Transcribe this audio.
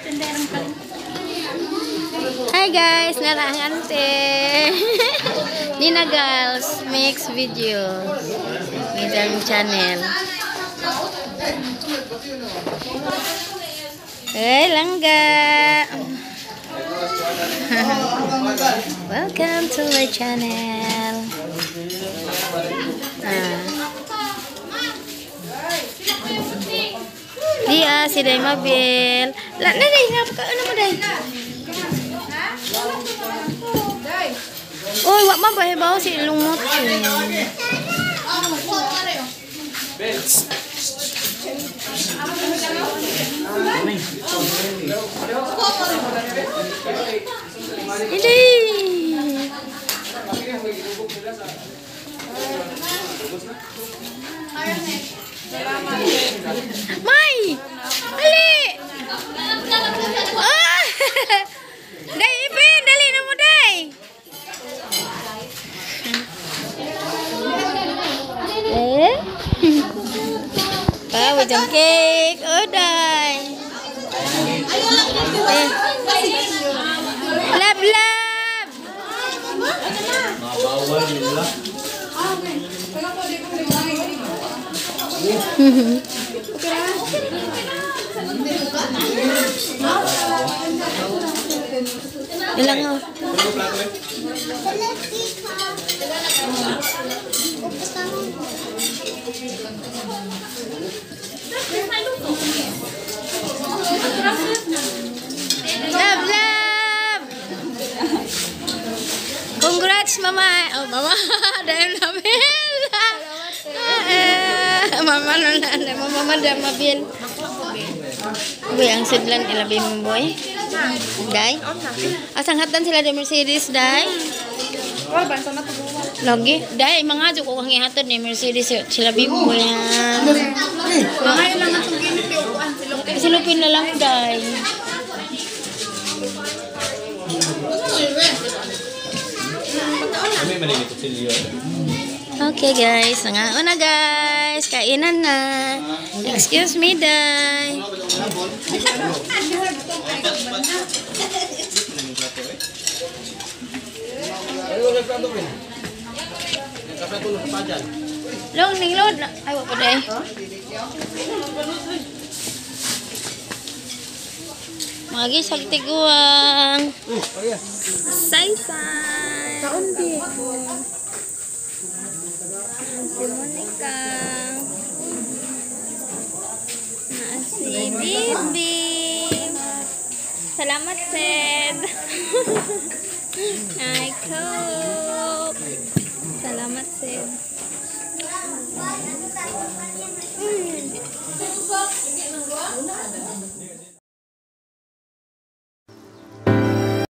Hi guys, narang ante. Nina Girls mix video. Ngidang channel. Hey langga. Welcome to my channel. Ah. Dia si Dai mobil. Lạnh nó đi, nó cỡ nó mới đi. Ôi, bọn bác bơi bố chị lùng một chị. Đi đi. Hãy subscribe Mai! Ali! Ah! Dai, Ipin! Dali na mo, Dai! Eh? Ah, wajang cake. Oh, Dai. Eh. Lab, lab! Nila. Ilang oh. Love, love! Congrats, Mama! Oh, Mama! Dahil namin! Mama, no na, Mama, Mama, dahil mabil. Boy, ang sidlan ilabi mo, boy. Day? Asang hatan sila di Mercedes, Day? Lagi? Day, mga jo ko kang ihatod ni Mercedes sila bibo mo yan. Mga yun lang atong upuan silong. Silupin na lang, Day. Malimit silyo. Okay, guys. Nga una, guys. guys, kainan na. Excuse me, day. Long ning load. Ay, wala pa day. Mga gisag tiguang. Say-say. Kaunti. Good morning, guys. Salamat, Sed. Ay, Coke.